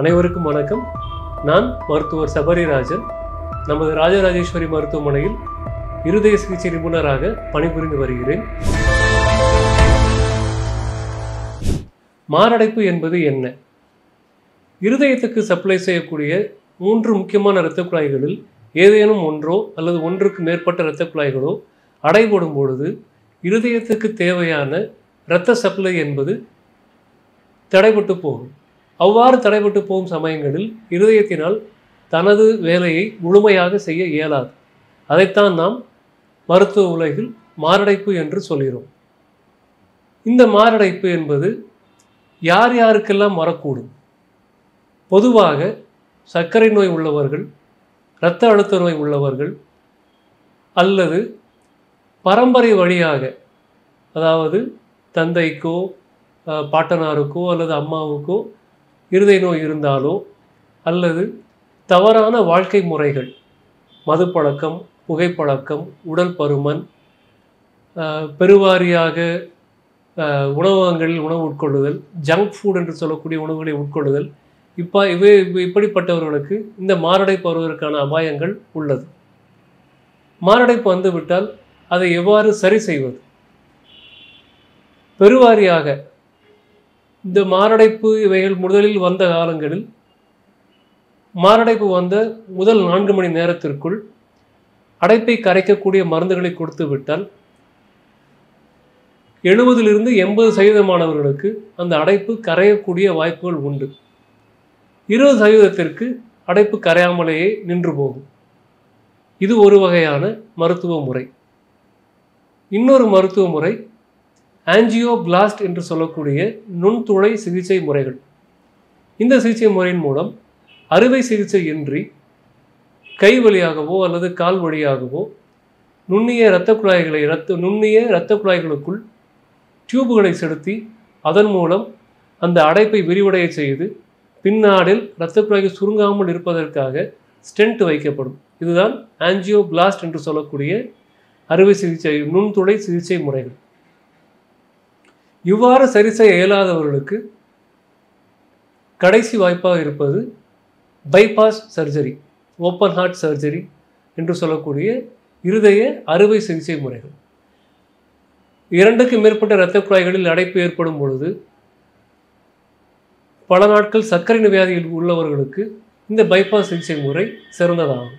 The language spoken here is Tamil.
அனைவருக்கும் வணக்கம். நான் மருத்துவர் சபரிராஜன். நமது ராஜராஜேஸ்வரி மருத்துவமனையில் இருதய சிகிச்சை நிபுணராக பணிபுரிந்து வருகிறேன். மாரடைப்பு என்பது என்ன? இருதயத்துக்கு சப்ளை செய்யக்கூடிய மூன்று முக்கியமான இரத்த குழாய்களில் ஏதேனும் ஒன்றோ அல்லது ஒன்றுக்கு மேற்பட்ட இரத்த குழாய்களோ அடைபடும் பொழுது இருதயத்துக்கு தேவையான இரத்த சப்ளை என்பது தடைபட்டு போகும். அவ்வாறு தடைபட்டு போகும் சமயங்களில் இருதயத்தினால் தனது வேலையை முழுமையாக செய்ய இயலாது. அதைத்தான் நாம் மருத்துவ உலகில் மாரடைப்பு என்று சொல்கிறோம். இந்த மாரடைப்பு என்பது யார் யாருக்கெல்லாம் வரக்கூடும்? பொதுவாக சர்க்கரை நோய் உள்ளவர்கள் இரத்த அழுத்த நோய் உள்ளவர்கள் அல்லது பரம்பரை வழியாக அதாவது தந்தைக்கோ பாட்டனாருக்கோ அல்லது அம்மாவுக்கோ இருதய நோய் இருந்தாலோ அல்லது தவறான வாழ்க்கை முறைகள் மதுப்பழக்கம் புகைப்பழக்கம் உடல் பருமன் பெருவாரியாக உணவகங்களில் உணவு உட்கொள்ளுதல் ஜங்க் ஃபுட் என்று சொல்லக்கூடிய உணவுகளை உட்கொள்ளுதல் இப்போ இவை இவை- இப்படிப்பட்டவர்களுக்கு இந்த மாரடைப்பு வருவதற்கான அபாயங்கள் உள்ளது. மாரடைப்பு வந்துவிட்டால் அதை எவ்வாறு சரி செய்வது? பெருவாரியாக இந்த மாரடைப்பு இவைகள் முதலில் வந்த காலங்களில் மாரடைப்பு வந்த முதல் நான்கு மணி நேரத்திற்குள் அடைப்பை கரைக்கக்கூடிய மருந்துகளை கொடுத்து விட்டால் எழுபதிலிருந்து எண்பது சதவீதமானவர்களுக்கு அந்த அடைப்பு கரையக்கூடிய வாய்ப்புகள் உண்டு. இருபது சதவீதத்திற்கு அடைப்பு கரையாமலேயே நின்று போகும். இது ஒரு வகையான மருத்துவ முறை. இன்னொரு மருத்துவ முறை ஆஞ்சியோபிளாஸ்ட் என்று சொல்லக்கூடிய நுண்துளை சிகிச்சை முறைகள். இந்த சிகிச்சை முறையின் மூலம் அறுவை சிகிச்சை இன்றி கை வழியாகவோ அல்லது கால் வழியாகவோ நுண்ணிய இரத்த குழாய்களை இரத்த நுண்ணிய இரத்த குழாய்களுக்குள் டியூபுகளை செலுத்தி அதன் மூலம் அந்த அடைப்பை விரிவடைய செய்து பின்னாடில் இரத்த குழாய்கள் சுருங்காமல் இருப்பதற்காக ஸ்டென்ட் வைக்கப்படும். இதுதான் ஆஞ்சியோபிளாஸ்ட் என்று சொல்லக்கூடிய அறுவை சிகிச்சை நுண்துளை சிகிச்சை முறைகள். இவ்வாறு சரி செய்ய இயலாதவர்களுக்கு கடைசி வாய்ப்பாக இருப்பது bypass surgery open heart surgery என்று சொல்லக்கூடிய இருதய அறுவை சிகிச்சை முறைகள். இரண்டுக்கு மேற்பட்ட இரத்த குழாய்களில் அடைப்பு ஏற்படும் பொழுது பல நாட்கள் சர்க்கரை வியாதியில் உள்ளவர்களுக்கு இந்த பைபாஸ் சிகிச்சை முறை சிறந்ததாகும்.